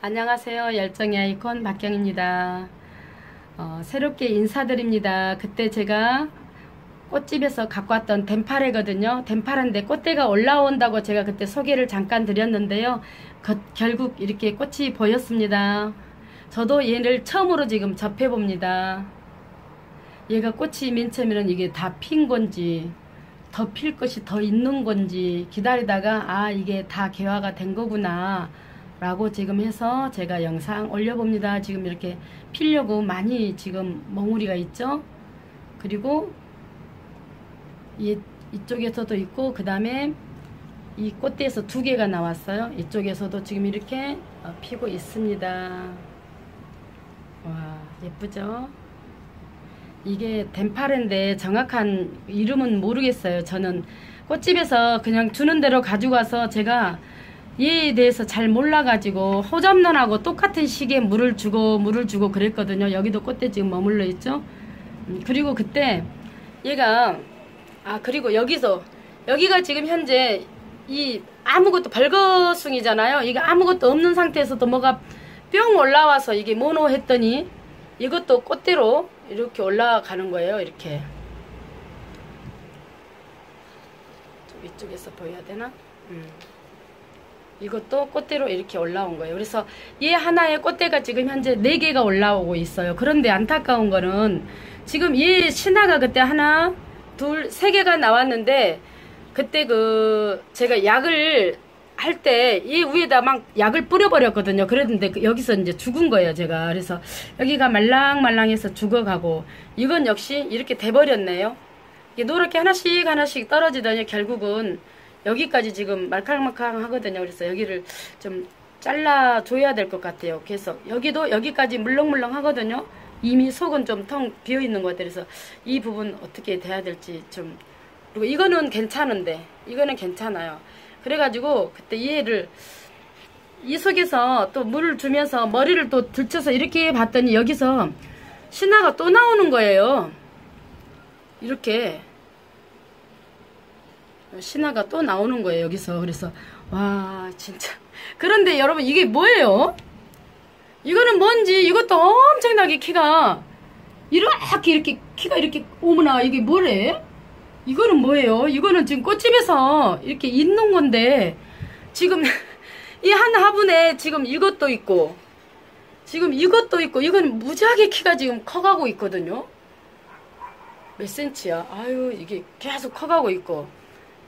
안녕하세요. 열정의 아이콘 박경입니다. 어, 새롭게 인사드립니다. 그때 제가 꽃집에서 갖고 왔던 덴파레거든요. 덴파레인데 꽃대가 올라온다고 제가 그때 소개를 잠깐 드렸는데요. 그, 결국 이렇게 꽃이 보였습니다. 저도 얘를 처음으로 지금 접해봅니다. 얘가 꽃이 맨 처음에는 이게 다 핀 건지 더 필 것이 더 있는 건지 기다리다가 아 이게 다 개화가 된 거구나 라고 지금 해서 제가 영상 올려봅니다. 지금 이렇게 피려고 많이 지금 멍우리가 있죠. 그리고 이, 이쪽에서도 있고 그 다음에 이 꽃대에서 두 개가 나왔어요. 이쪽에서도 지금 이렇게 어, 피고 있습니다. 와 예쁘죠? 이게 덴파렌데 정확한 이름은 모르겠어요. 저는 꽃집에서 그냥 주는 대로 가지고 와서 제가 얘에 대해서 잘 몰라가지고 호접론하고 똑같은 시기에 물을 주고 물을 주고 그랬거든요. 여기도 꽃대 지금 머물러 있죠. 음, 그리고 그때 얘가 아 그리고 여기서 여기가 지금 현재 이 아무것도 벌거숭이잖아요. 이게 아무것도 없는 상태에서도 뭐가 뿅 올라와서 이게 모노 했더니 이것도 꽃대로 이렇게 올라가는 거예요. 이렇게 좀 이쪽에서 보여야 되나? 음. 이것도 꽃대로 이렇게 올라온 거예요. 그래서 얘 하나의 꽃대가 지금 현재 4개가 올라오고 있어요. 그런데 안타까운 거는 지금 얘 신화가 그때 하나, 둘, 세 개가 나왔는데 그때 그 제가 약을 할때이 위에다 막 약을 뿌려버렸거든요. 그랬는데 그 여기서 이제 죽은 거예요. 제가 그래서 여기가 말랑말랑해서 죽어가고 이건 역시 이렇게 돼버렸네요. 노랗게 하나씩 하나씩 떨어지더니 결국은 여기까지 지금 말캉말캉 하거든요. 그래서 여기를 좀 잘라줘야 될 것 같아요. 그래서 여기도 여기까지 물렁물렁 하거든요. 이미 속은 좀 텅 비어있는 것 같아요. 그래서 이 부분 어떻게 돼야 될지 좀 그리고 이거는 괜찮은데 이거는 괜찮아요. 그래가지고 그때 얘를 이 속에서 또 물을 주면서 머리를 또 들쳐서 이렇게 봤더니 여기서 신화가 또 나오는 거예요. 이렇게 신화가 또 나오는 거예요 여기서 그래서 와 진짜 그런데 여러분 이게 뭐예요? 이거는 뭔지 이것도 엄청나게 키가 이렇게 이렇게 키가 이렇게 오므나 이게 뭐래? 이거는 뭐예요? 이거는 지금 꽃집에서 이렇게 있는 건데 지금 이 한 화분에 지금 이것도 있고 지금 이것도 있고 이건 무지하게 키가 지금 커가고 있거든요 몇 센치야 아유 이게 계속 커가고 있고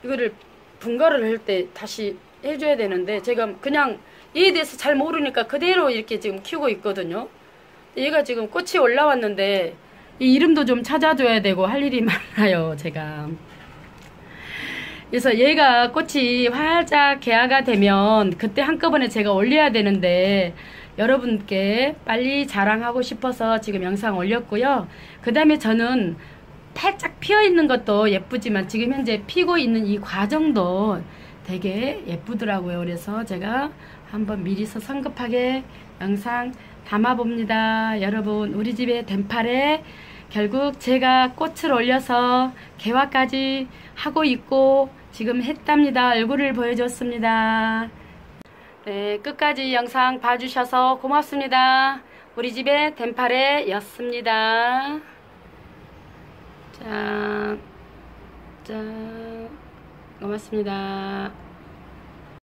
이거를 분갈을 할 때 다시 해줘야 되는데 제가 그냥 얘에 대해서 잘 모르니까 그대로 이렇게 지금 키우고 있거든요. 얘가 지금 꽃이 올라왔는데 이 이름도 좀 찾아줘야 되고 할 일이 많아요 제가. 그래서 얘가 꽃이 활짝 개화가 되면 그때 한꺼번에 제가 올려야 되는데 여러분께 빨리 자랑하고 싶어서 지금 영상 올렸고요. 그 다음에 저는 팔짝 피어 있는 것도 예쁘지만 지금 현재 피고 있는 이 과정도 되게 예쁘더라고요. 그래서 제가 한번 미리서 성급하게 영상 담아봅니다. 여러분 우리 집에 덴팔에 결국 제가 꽃을 올려서 개화까지 하고 있고 지금 했답니다. 얼굴을 보여줬습니다. 네, 끝까지 영상 봐주셔서 고맙습니다. 우리 집에 덴팔에 였습니다. 자, 자, 고맙습니다.